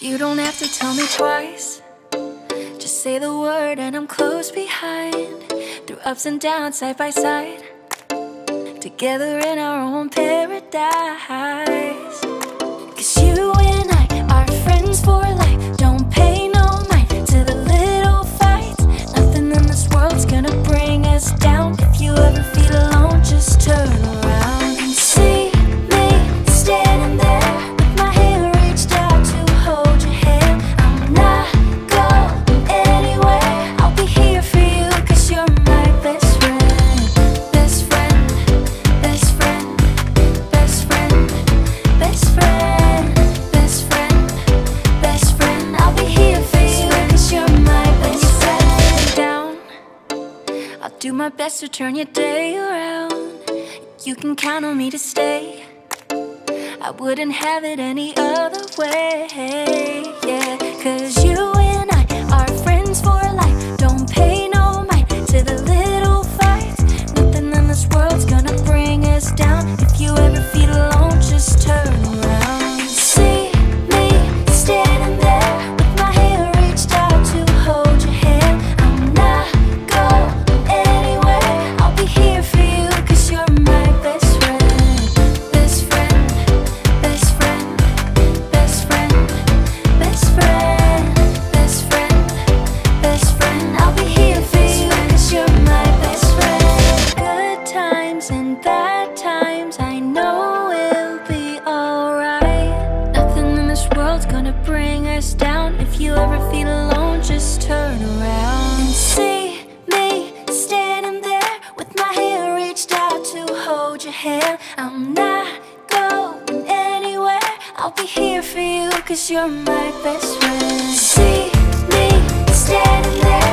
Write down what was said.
You don't have to tell me twice. Just say the word and I'm close behind. Through ups and downs, side by side. Together in our own paradise. Do my best to turn your day around. You can count on me to stay. I wouldn't have it any other way. bring us down. If you ever feel alone, just turn around. And See me standing there With my hand reached out to hold your hand. I'm not going anywhere. I'll be here for you cause you're my best friend. See me standing there